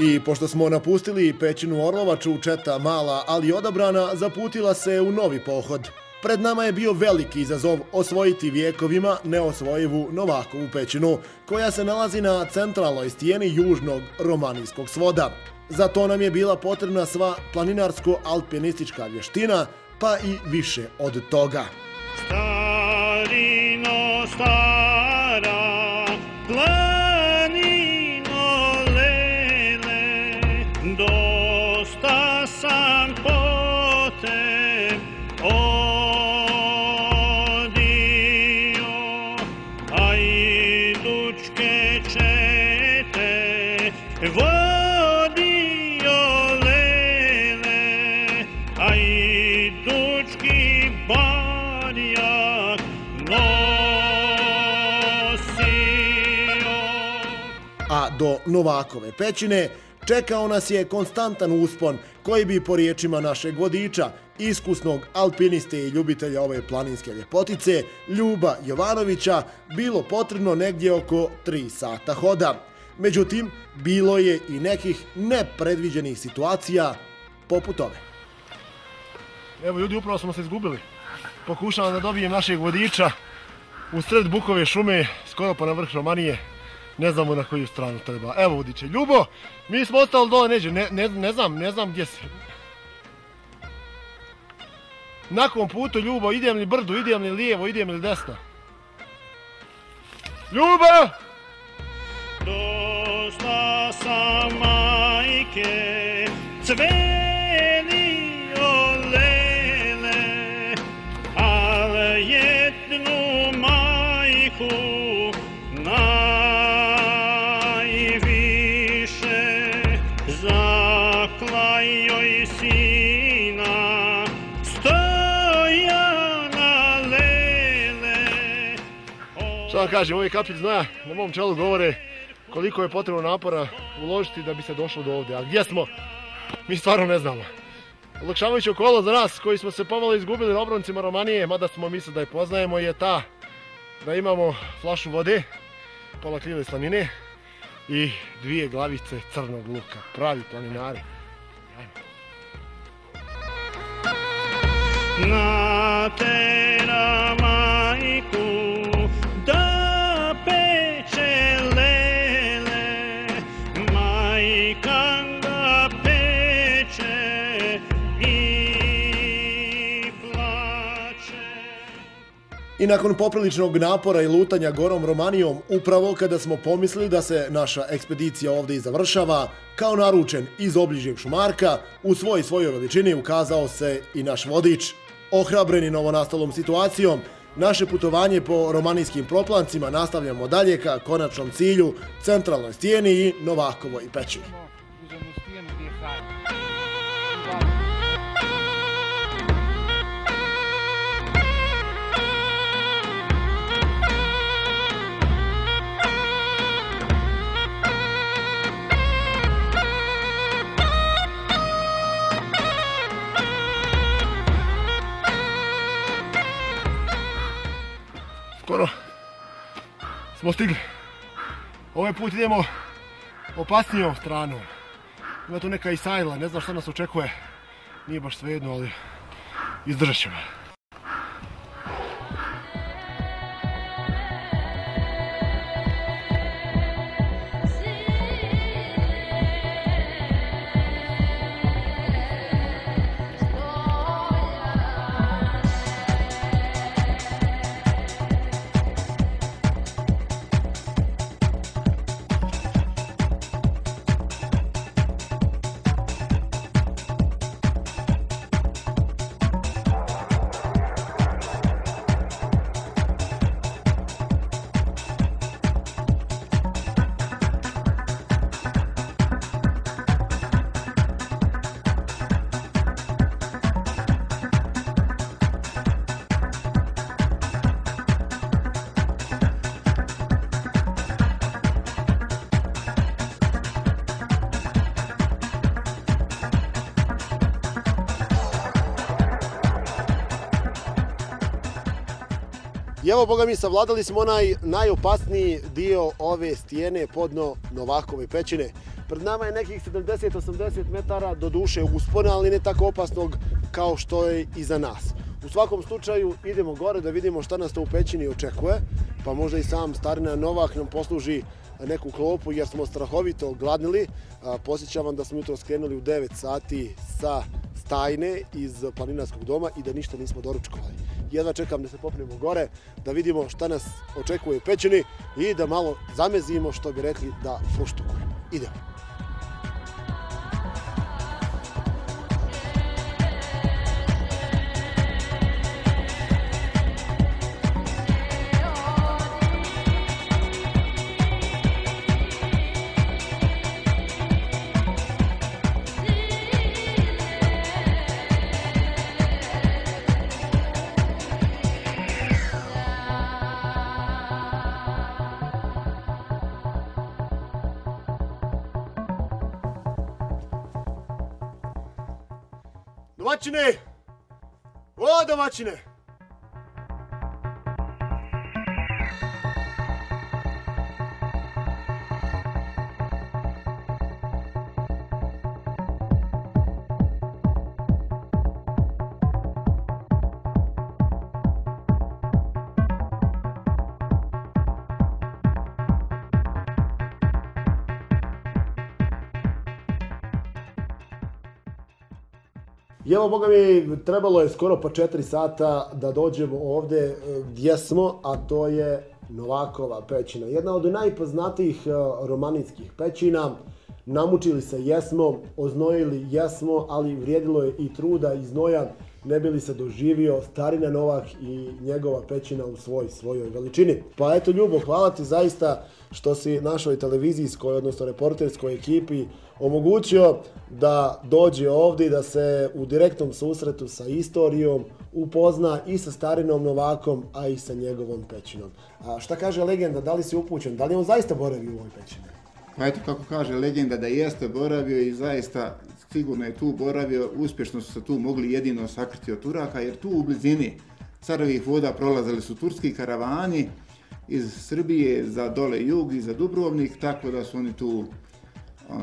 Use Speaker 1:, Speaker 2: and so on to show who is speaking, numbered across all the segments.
Speaker 1: I pošto smo napustili pećinu Orlovaču, Četa mala, ali odabrana, zaputila se u novi pohod. Pred nama je bio veliki izazov osvojiti vijekovima neosvojivu Novakovu pećinu, koja se nalazi na centralnoj stijeni južnog romanijskog svoda. Za to nam je bila potrebna sva planinarsko-alpinistička vještina, pa i više od toga. Starino, stara, planino, a do Novakove pećine čekao nas je konstantan uspon koji bi po riječima našeg vodiča, iskusnog alpiniste i ljubitelja ove planinske ljepotice, Ljuba Jovanovića, bilo potrebno negdje oko 3 sata hoda. Međutim, bilo je i nekih nepredviđenih situacija poput ove.
Speaker 2: Evo ljudi, upravo smo se izgubili. Pokušavam da dobijem našeg vodiča u sred Bukove šume, skoro pa na vrh Romanije ne znamo na koju stranu treba. Evo vodiče, Ljubo, mi smo ostali dole neđe, ne, ne, ne znam, ne znam gdje se. Nakon putu, Ljubo, idem li brdu, idem li lijevo, idem li desno? Ljubo! Dosta sam majke, cveli vam kažem, ove kapljice znoja na mom čelu govore koliko je potrebno napora uložiti da bi se došlo do ovdje. A gdje smo? Mi stvarno ne znamo. Olakšavajući okolo za nas koji smo se pomalo izgubili na obroncima Romanije, mada smo mislili da je poznajemo, je ta da imamo flašu vode, pola kljive slanine i dvije glavice crnog luka. Pravi planinari. Na te
Speaker 1: I nakon popriličnog napora i lutanja gorom Romanijom, upravo kada smo pomislili da se naša ekspedicija ovdje i završava, kao naručen iz obližnjeg šumarka, u svoj svojoj veličini ukazao se i naš vodič. Ohrabreni novonastalom situacijom, naše putovanje po romanijskim proplancima nastavljamo dalje ka konačnom cilju, centralnoj stijeni i Novakovoj pećini.
Speaker 2: Skoro smo stigli. Ovaj put idemo opasnijom stranom. Ima tu neka isajla, ne znam šta nas očekuje. Nije baš svejedno, ali izdržat ćemo.
Speaker 1: I evo, boga mi, savladali smo onaj najopasniji dio ove stijene podno Novakove pećine. Pred nama je nekih 70-80 metara do duše uspona, ali ne tako opasnog kao što je iza nas. U svakom slučaju idemo gore da vidimo šta nas to u pećini očekuje, pa možda i sam Starina Novak nam posluži neku klopu jer smo strahovito gladnili. Posjećam da smo jutro skrenuli u 9 sati sa stajne iz planinarskog doma i da ništa nismo doručkovali. Jedva čekam da se popnemo gore, da vidimo šta nas očekuje u pećini i da malo zamezimo što bi rekli da fruštukujemo. Idemo. Domaćine! O, domaćine! I evo, boga mi, trebalo je skoro pa četiri sata da dođemo ovde e, gdje smo, a to je Novakova pećina. Jedna od najpoznatijih e, romanijskih pećina. Namučili se jesmo, oznojili jesmo, ali vrijedilo je i truda i znoja ne bi li se doživio Starina Novak i njegova pećina u svoj svojoj veličini. Pa eto, Ljubo, hvala ti zaista što si našoj televizijskoj, odnosno reporterskoj ekipi omogućio da dođe ovdje da se u direktnom susretu sa istorijom upozna i sa Starinom Novakom, a i sa njegovom pećinom. A šta kaže legenda, da li si upućen, da li on zaista boravi u ovoj pećini?
Speaker 3: Pa eto kako kaže legenda da jeste boravio i zaista sigurno je tu boravio, uspješno su se tu mogli jedino sakriti od Turaka, jer tu u blizini carovih voda prolazili su turski karavani iz Srbije za dole jug i za Dubrovnik, tako da su oni tu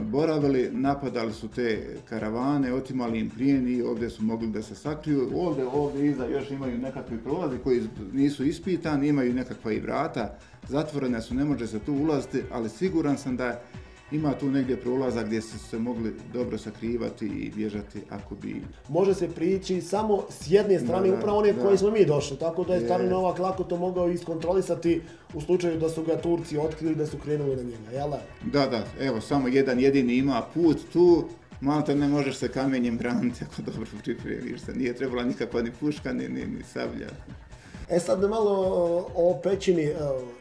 Speaker 3: boravili, napadali su te karavane, otimali im plijen i ovdje su mogli da se sakriju. Ovdje, ovdje iza još imaju nekakvi prolazi koji nisu ispitani, imaju nekakva i vrata, zatvorene su, ne može se tu ulaziti, ali siguran sam da ima tu negdje prolaza gdje su se mogli dobro sakrivati i bježati ako bi...
Speaker 1: Može se prići samo s jedne strane, da, upravo one da. koje smo mi došli, tako da je Stari Novak lako to mogao iskontrolisati u slučaju da su ga Turci otkrili da su krenuli na njega, jel
Speaker 3: da? Da, evo, samo jedan jedini ima put tu, malo te ne možeš se kamenjem braniti ako dobro pripremiš se, nije trebala nikakva ni puška, ni, ni, ni sablja.
Speaker 1: E sad malo o pećini,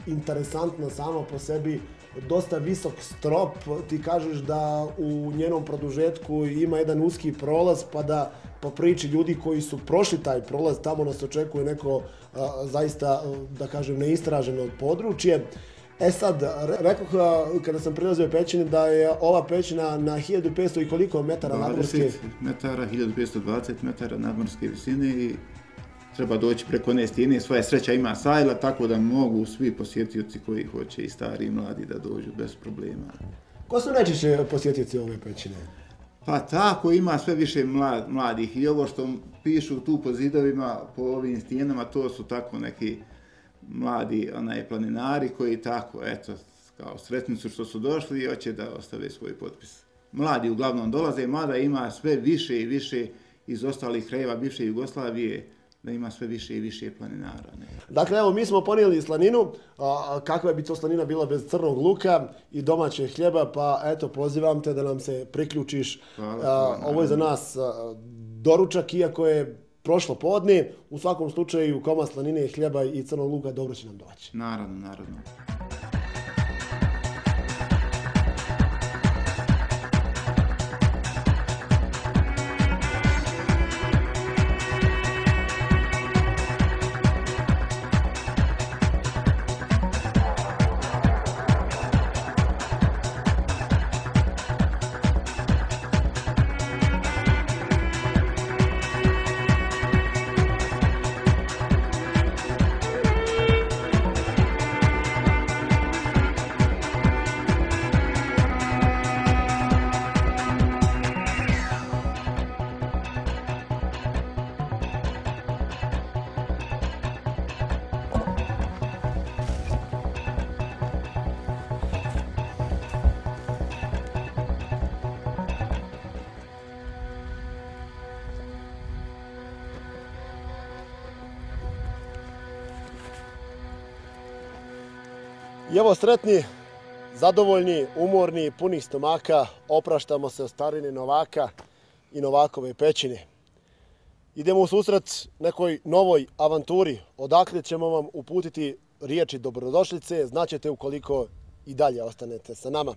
Speaker 1: interesantno samo po sebi, dosta visok strop, ti kažeš da u njenom produžetku ima jedan uski prolaz, pa da po priči ljudi koji su prošli taj prolaz, tamo nas očekuje neko a, zaista, da kažem, neistraženo područje. E sad, rekao kada sam prilazio pećine da je ova pećina na 1500 i koliko metara nadmorske? 20
Speaker 3: metara, 1520 metara nadmorske visine i treba doći preko one stijene, svoja sreća ima sajla, tako da mogu svi posjetioci koji hoće i stari i mladi da dođu bez problema.
Speaker 1: Ko su najčešće posjetioci ove pećine?
Speaker 3: Pa tako, ima sve više mladih i ovo što pišu tu po zidovima, po ovim stijenama, to su tako neki mladi onaj, planinari koji tako, eto, kao sretnicu što su došli i hoće da ostave svoj potpis. Mladi uglavnom dolaze, mada ima sve više i više iz ostalih krajeva bivše Jugoslavije, da ima sve više i više planinara. Ne?
Speaker 1: Dakle, evo, mi smo ponijeli slaninu, a, kakva bi to slanina bila bez crnog luka i domaće hljeba, pa eto, pozivam te da nam se priključiš. Hvala, a, ovo je za nas a, doručak, iako je prošlo podne, u svakom slučaju koma slanine, hljeba i crnog luka dobro će nam doći.
Speaker 3: Naravno, naravno.
Speaker 1: I evo sretni, zadovoljni, umorni, punih stomaka, opraštamo se od starini Novaka i Novakove pećine. Idemo u susret nekoj novoj avanturi, odakle ćemo vam uputiti riječi dobrodošlice, znaćete ukoliko i dalje ostanete sa nama.